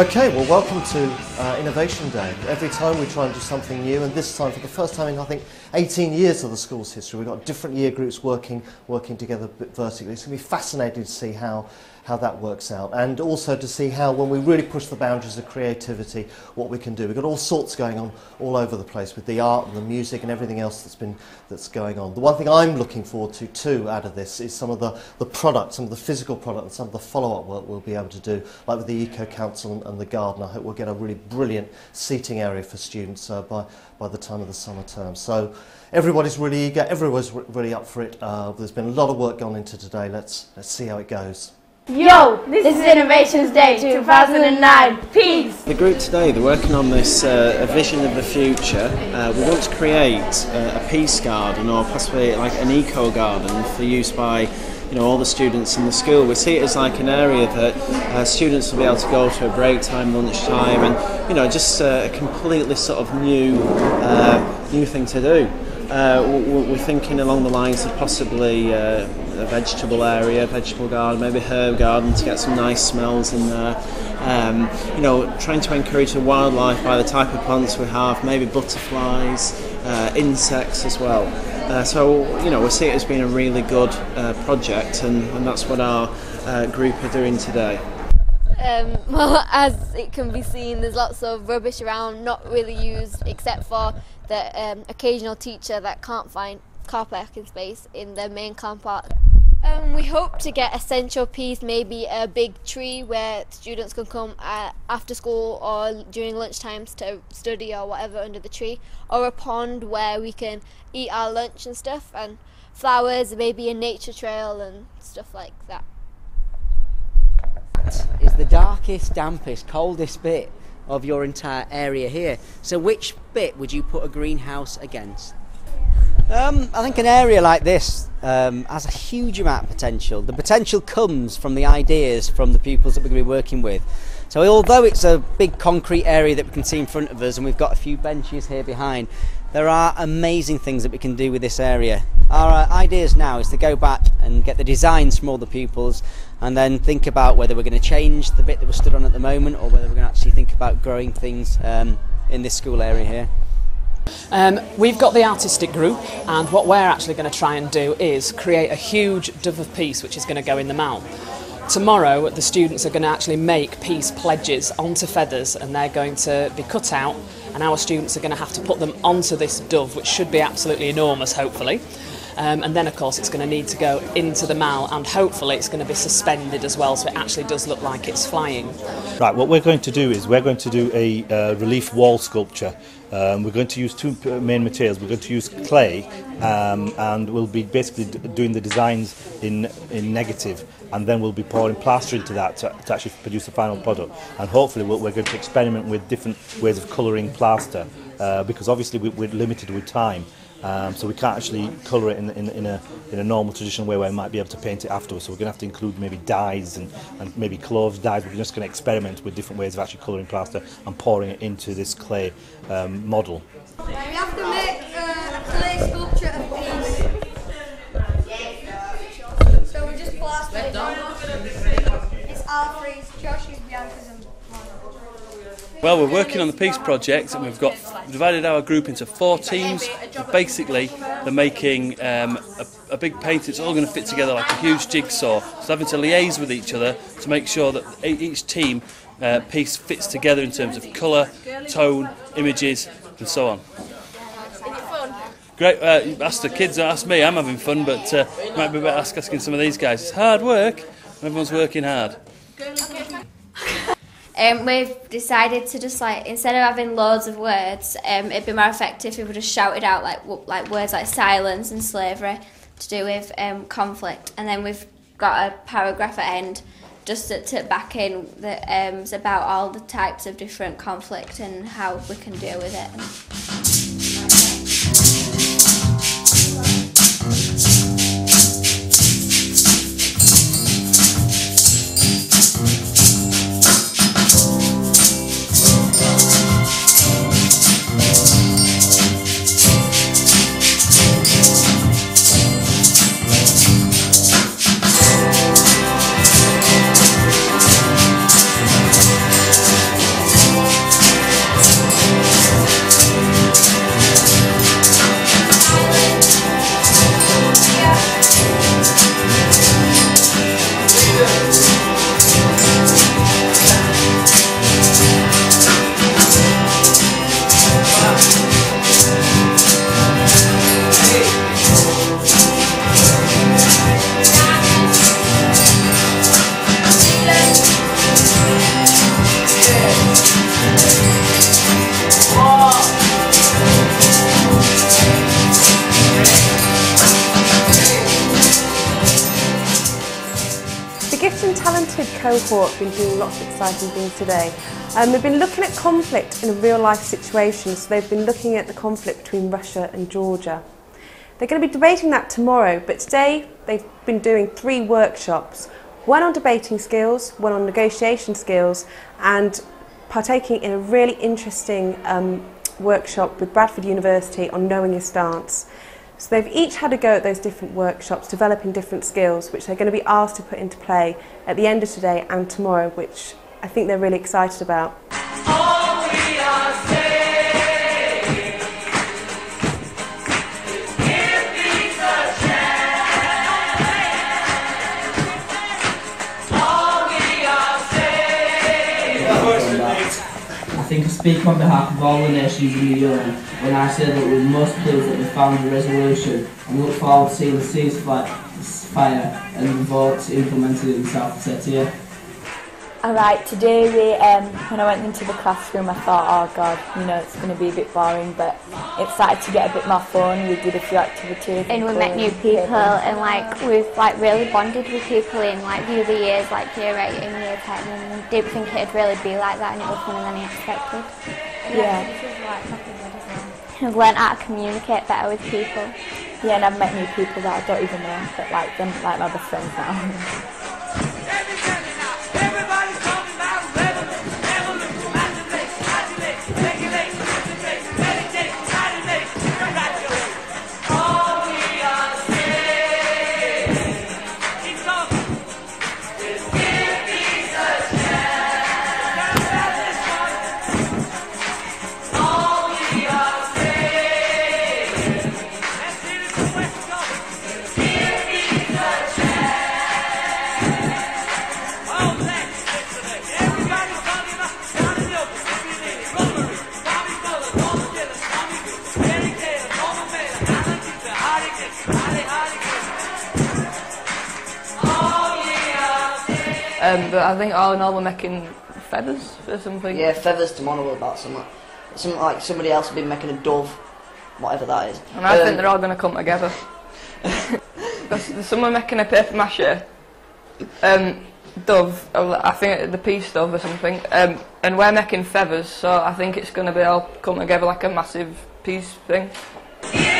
Okay, well, welcome to uh, Innovation Day. Every time we try and do something new, and this time, for the first time in I think 18 years of the school's history, we've got different year groups working working together vertically. It's going to be fascinating to see how how that works out, and also to see how, when we really push the boundaries of creativity, what we can do. We've got all sorts going on all over the place with the art and the music and everything else that's been that's going on. The one thing I'm looking forward to too out of this is some of the the products, some of the physical product, and some of the follow-up work we'll be able to do, like with the Eco Council and the garden. I hope we'll get a really brilliant seating area for students uh, by by the time of the summer term. So. Everybody's really eager, everyone's really up for it. Uh, there's been a lot of work gone into today. Let's, let's see how it goes. Yo, this is Innovations Day 2009. Peace! The group today, they're working on this uh, a vision of the future. Uh, we want to create uh, a peace garden or possibly like an eco garden for use by you know all the students in the school. We see it as like an area that uh, students will be able to go to at break time, lunch time, and you know just uh, a completely sort of new uh, new thing to do. Uh, we're thinking along the lines of possibly a vegetable area, vegetable garden, maybe herb garden to get some nice smells in there. Um, you know, trying to encourage the wildlife by the type of plants we have, maybe butterflies, uh, insects as well. Uh, so, you know, we see it as being a really good uh, project, and, and that's what our uh, group are doing today. Um, well, as it can be seen, there's lots of rubbish around, not really used except for the um, occasional teacher that can't find car parking space in the main car park. Um, we hope to get a central piece, maybe a big tree where students can come uh, after school or during lunch times to study or whatever under the tree, or a pond where we can eat our lunch and stuff, and flowers, maybe a nature trail and stuff like that. that. Is the darkest, dampest, coldest bit of your entire area here. So, which bit would you put a greenhouse against? Um, I think an area like this um, has a huge amount of potential. The potential comes from the ideas from the pupils that we're going to be working with. So, although it's a big concrete area that we can see in front of us, and we've got a few benches here behind, there are amazing things that we can do with this area. Our uh, ideas now is to go back and get the designs from all the pupils and then think about whether we're going to change the bit that we're stood on at the moment or whether we're going to actually think about growing things um, in this school area here. Um, we've got the artistic group and what we're actually going to try and do is create a huge dove of peace which is going to go in the mouth. Tomorrow the students are going to actually make peace pledges onto feathers and they're going to be cut out and our students are going to have to put them onto this dove which should be absolutely enormous hopefully Um, and then, of course, it's going to need to go into the mall and hopefully it's going to be suspended as well so it actually does look like it's flying. Right, what we're going to do is we're going to do a uh, relief wall sculpture. Um, we're going to use two uh, main materials. We're going to use clay um, and we'll be basically doing the designs in, in negative and then we'll be pouring plaster into that to, to actually produce the final product. And hopefully we're, we're going to experiment with different ways of colouring plaster uh, because obviously we, we're limited with time. Um, so we can't actually colour it in, in, in, a, in a normal traditional way where we might be able to paint it afterwards. So we're going to have to include maybe dyes and, and maybe cloves dyes. We're just going to experiment with different ways of actually colouring plaster and pouring it into this clay um, model. We have to make uh, a clay sculpture of peace. So we just plaster it. It's Alfred's, Josh's, Bianca's and well, we're working on the Peace Project and we've got divided our group into four teams. Basically, they're making um, a, a, big painting. It's all going to fit together like a huge jigsaw. So having to liaise with each other to make sure that each team uh, piece fits together in terms of colour, tone, images, and so on. Great. Uh, ask the kids, ask me. I'm having fun, but uh, might be better ask, asking some of these guys. It's hard work. Everyone's working hard. Um, we've decided to just like instead of having loads of words, um, it'd be more effective if we just shouted out like like words like silence and slavery to do with um, conflict, and then we've got a paragraph at end just to, to back in that um, about all the types of different conflict and how we can deal with it. Cohort been doing lots of exciting things today. Um, they've been looking at conflict in a real life situation, so they've been looking at the conflict between Russia and Georgia. They're going to be debating that tomorrow, but today they've been doing three workshops one on debating skills, one on negotiation skills, and partaking in a really interesting um, workshop with Bradford University on knowing your stance. So they've each had a go at those different workshops, developing different skills, which they're going to be asked to put into play at the end of today and tomorrow, which I think they're really excited about. Think I speak on behalf of all the nations in the UN when I say that we're most pleased that we found a resolution and look forward to seeing the ceasefire fire and the votes implemented in South Ossetia. Alright, today we, um, when I went into the classroom I thought, oh god, you know, it's going to be a bit boring, but it started to get a bit more fun, we did a few activities. and we met new people and like we've like really bonded with people in like the other years like year 8 and year 10 and didn't think it'd really be like that and it was funner than I expected. Yeah. And I've learned how to communicate better with people. Yeah, and I've met new people that I don't even know, but like them, like my best friends now. Um, but I think all in all we're making feathers or something. Yeah, feathers tomorrow about something. Something like somebody else has been making a dove, whatever that is. And I Um, think they're all going to come together. Because there's someone making a paper mache um, dove, I think the peace dove or something, um, and we're making feathers, so I think it's going to be all come together like a massive peace thing. Yeah.